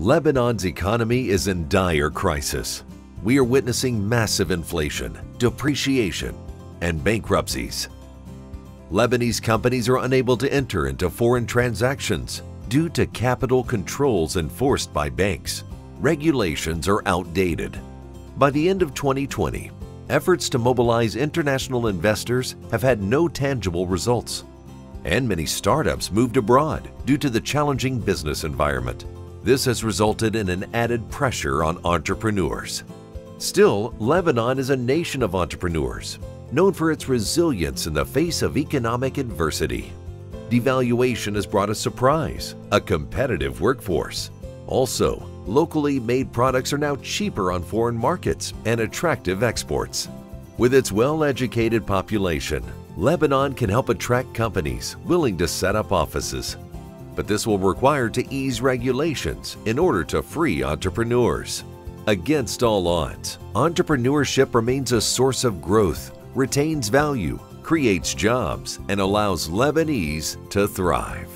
Lebanon's economy is in dire crisis. We are witnessing massive inflation, depreciation, and bankruptcies. Lebanese companies are unable to enter into foreign transactions due to capital controls enforced by banks. Regulations are outdated. By the end of 2020, efforts to mobilize international investors have had no tangible results. And many startups moved abroad due to the challenging business environment. This has resulted in an added pressure on entrepreneurs. Still, Lebanon is a nation of entrepreneurs, known for its resilience in the face of economic adversity. Devaluation has brought a surprise, a competitive workforce. Also, locally made products are now cheaper on foreign markets and attractive exports. With its well-educated population, Lebanon can help attract companies willing to set up offices. But this will require to ease regulations in order to free entrepreneurs. Against all odds, entrepreneurship remains a source of growth, retains value, creates jobs, and allows Lebanese to thrive.